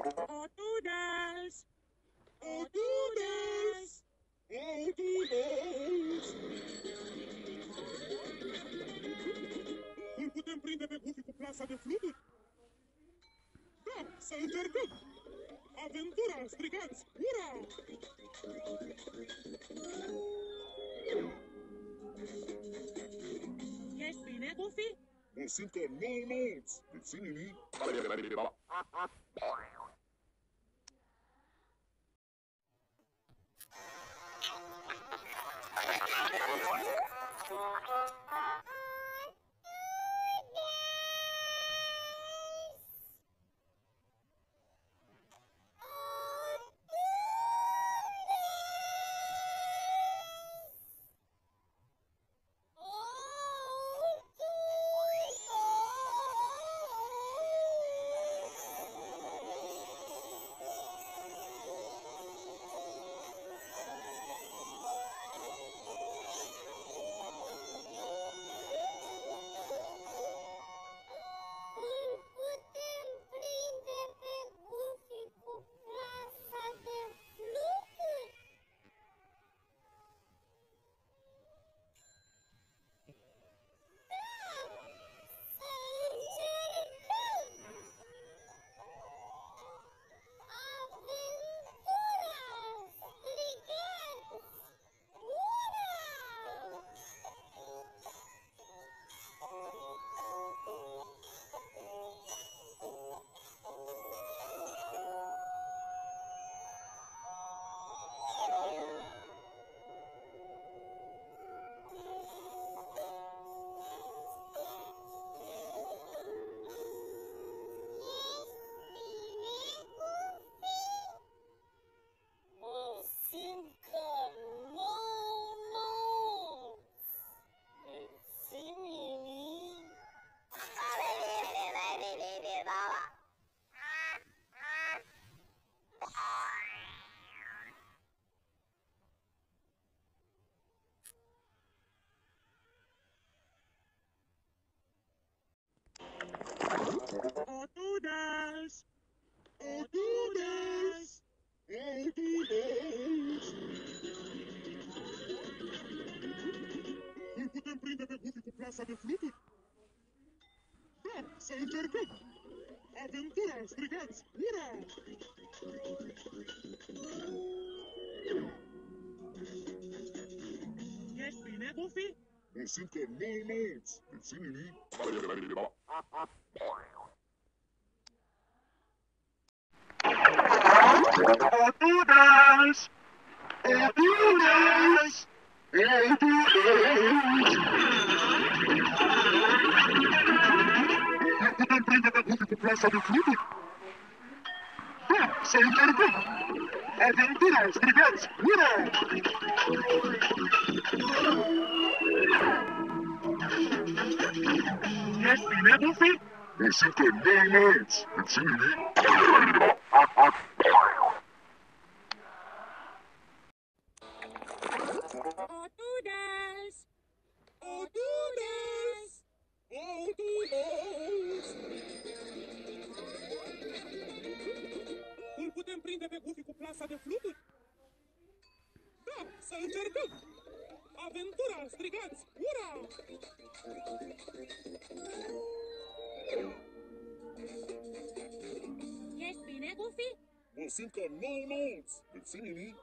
O Doodles! O Doodles! O Doodles! Îl putem prinde pe Goofy cu plasa de fluturi? Da, să încercăm! Aventura, strigați! Ura! Ești bine, Goofy? Mă simt ca nou nouț. Deține-mi. しま。sadeflitit. Ben seni gördüm. Aventura, Sirgaç, Mira. Yes, Mira, Buffy. Nasıl kanlı olmaz. Sinirli. Odudas! Odudas! Odudas! Pe Goofy cu plasa de fluturi? Da, să încercăm! Aventura, strigați! Ura! Ești bine, Goofy? Mă simt ca nou nouț. Goofy cu plasa de fluturi? Da, să încercăm! Aventura, strigați! Ura! Ești bine, Goofy? Mă simt ca nou nouț. Deține-mi.